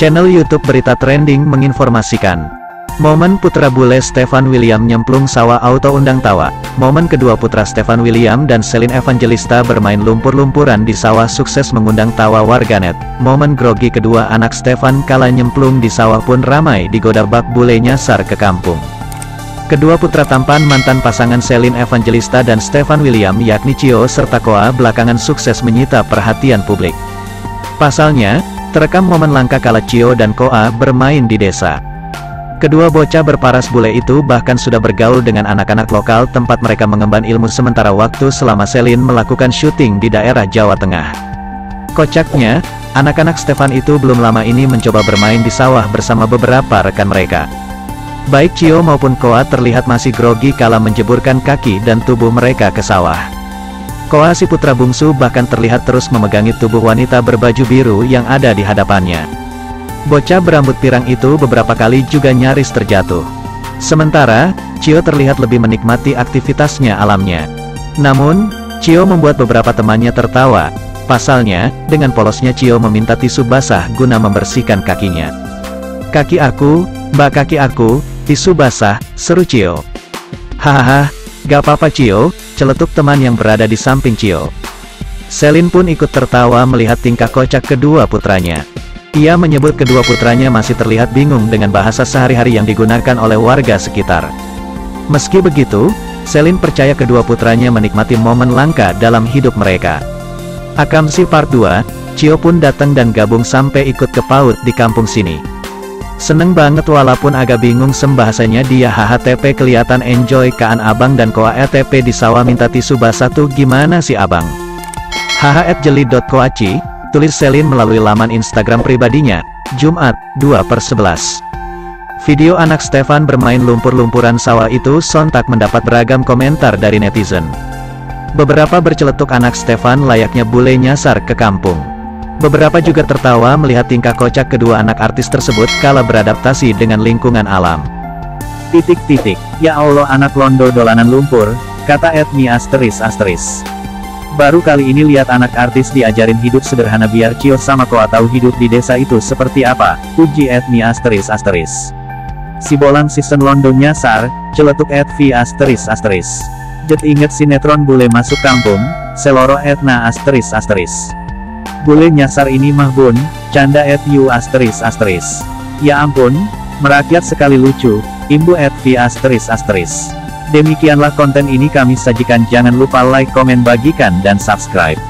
Channel YouTube Berita Trending menginformasikan. Momen putra bule Stefan William nyemplung sawah auto undang tawa. Momen kedua putra Stefan William dan Celine Evangelista bermain lumpur-lumpuran di sawah sukses mengundang tawa warganet. Momen grogi kedua anak Stefan kala nyemplung di sawah pun ramai digoda bak bule nyasar ke kampung. Kedua putra tampan mantan pasangan Celine Evangelista dan Stefan William yakni Cio serta Koa belakangan sukses menyita perhatian publik. Pasalnya, Terekam momen langka kala Cio dan Koa bermain di desa. Kedua bocah berparas bule itu bahkan sudah bergaul dengan anak-anak lokal tempat mereka mengemban ilmu sementara waktu selama Selin melakukan syuting di daerah Jawa Tengah. Kocaknya, anak-anak Stefan itu belum lama ini mencoba bermain di sawah bersama beberapa rekan mereka. Baik Cio maupun Koa terlihat masih grogi kala menjeburkan kaki dan tubuh mereka ke sawah. Koa si putra bungsu bahkan terlihat terus memegangi tubuh wanita berbaju biru yang ada di hadapannya. Bocah berambut pirang itu beberapa kali juga nyaris terjatuh. Sementara, Cio terlihat lebih menikmati aktivitasnya alamnya. Namun, Cio membuat beberapa temannya tertawa. Pasalnya, dengan polosnya Cio meminta tisu basah guna membersihkan kakinya. Kaki aku, mbak kaki aku, tisu basah, seru Cio. Hahaha, gak apa-apa Cio, celetuk teman yang berada di samping Cio. Selin pun ikut tertawa melihat tingkah kocak kedua putranya. Ia menyebut kedua putranya masih terlihat bingung dengan bahasa sehari-hari yang digunakan oleh warga sekitar. Meski begitu, Selin percaya kedua putranya menikmati momen langka dalam hidup mereka. Akamsi Part 2, Cio pun datang dan gabung sampai ikut ke PAUD di kampung sini. Seneng banget walaupun agak bingung sembahasanya dia HHTP kelihatan enjoy kaan abang dan koa ETP di sawah minta tisu basah tuh gimana sih abang? hh@jeli.koaci, tulis Selin melalui laman Instagram pribadinya, Jumat, 2 per 11. Video anak Stefan bermain lumpur-lumpuran sawah itu sontak mendapat beragam komentar dari netizen. Beberapa berceletuk anak Stefan layaknya bule nyasar ke kampung. Beberapa juga tertawa melihat tingkah kocak kedua anak artis tersebut kala beradaptasi dengan lingkungan alam. Titik-titik, ya Allah anak londo dolanan lumpur, kata Edmi asteris asteris. Baru kali ini lihat anak artis diajarin hidup sederhana biar Cio sama Koa tahu hidup di desa itu seperti apa, uji Edmi asteris asteris. Si bolang season London nyasar, celetuk Edvi asteris asteris. Jet inget sinetron bule masuk kampung, seloro Edna asteris asteris. Bule nyasar ini mah bun, canda at you asteris asteris. Ya ampun, merakyat sekali lucu, imbu at v asteris asteris. Demikianlah konten ini kami sajikan jangan lupa like komen bagikan dan subscribe.